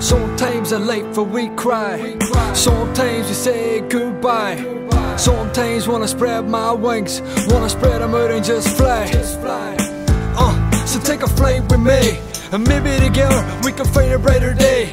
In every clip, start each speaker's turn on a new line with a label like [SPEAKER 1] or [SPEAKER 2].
[SPEAKER 1] Sometimes I late for we cry. Sometimes we say goodbye. Sometimes wanna spread my wings, wanna spread them out and just fly. Uh, so take a flight with me, and maybe together we can find a brighter day.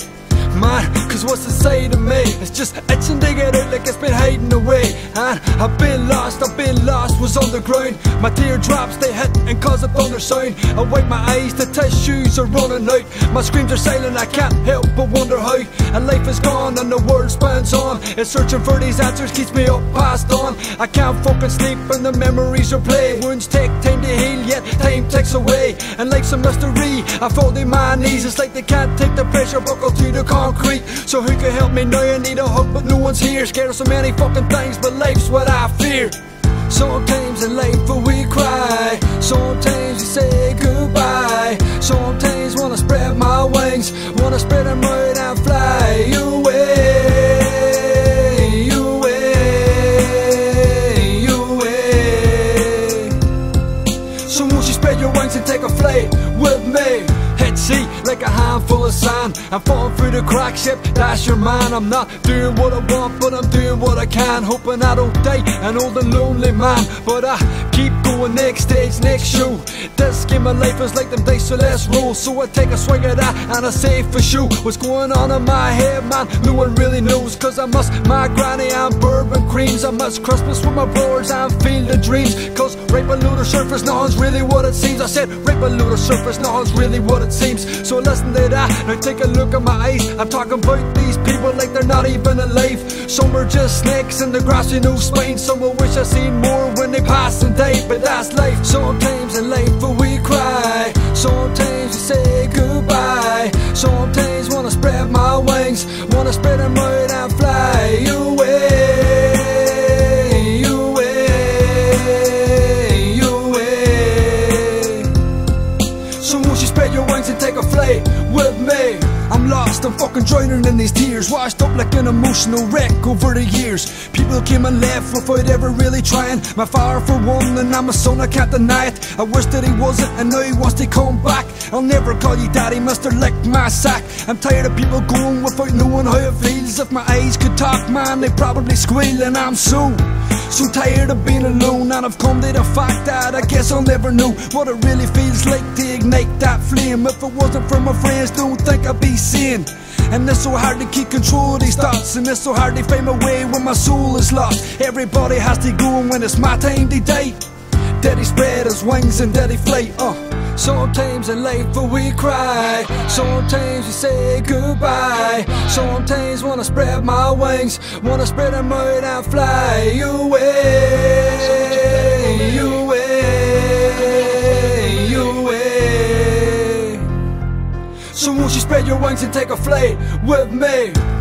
[SPEAKER 1] Man, cause what's to say to me? It's just itching to get out like it's been hiding away. And I've been lost, I've been lost, was on the ground. My teardrops they hit cause a thunder sound. I wipe my eyes, the tissues are running out. My screams are silent, I can't help but wonder how. And life is gone and the world spins on. And searching for these answers keeps me up past dawn. I can't fucking sleep and the memories replay. Wounds take time to heal, yet time takes away. And life's a mystery, I fall to my knees. It's like they can't take the pressure, buckle to the concrete. So who can help me now? I need a hug, but no one's here. Scared of so many fucking things, but life's what I fear. Sometimes in life we cry, you wings and take a flight with me? Head sea like a handful sand. I'm falling through the cracks, yep, that's your man. I'm not doing what I want, but I'm doing what I can. Hoping I don't die an old and lonely man. But I keep going next stage, next show. This game of life is like them dice, so let's roll. So I take a swing at that and I say for sure what's going on in my head, man. No one really knows, cause I must my granny and bourbon creams. I must Christmas with my brothers and feel the dreams. Cause right below the surface, nothing's really what it seems. I said right below the surface, nothing's really what it seems. So listen to that, now take a look at my eyes. I'm talking about these people like they're not even alive. Some are just snakes in the grass with no spine. Some will wish I seen more when they pass and die, but that's life. Sometimes in life we cry, sometimes we say goodbye. Sometimes wanna spread my wings, wanna spread them out and fly away, wings and take a flight with me? I'm lost, I'm fucking drowning in these tears. Washed up like an emotional wreck over the years. People came and left without ever really trying. My father for one and I'm a son, I can't deny it. I wish that he wasn't and now he wants to come back. I'll never call you daddy, Mr. Lick my sack. I'm tired of people going without knowing how it feels. If my eyes could talk, man, they'd probably squeal And I'm so, so tired of being alone. And I've come to the fact that I guess I'll never know What it really feels like ignite that flame. If it wasn't for my friends, don't think I'd be sane and it's so hard to keep control of these thoughts. And it's so hard to find my way when my soul is lost. Everybody has to go and when it's my time to die. Daddy spread his wings and daddy fly uh. Sometimes in life we cry. Sometimes we say goodbye. Sometimes wanna spread my wings. Wanna spread them out and fly away. Away won't you spread your wings and take a flight with me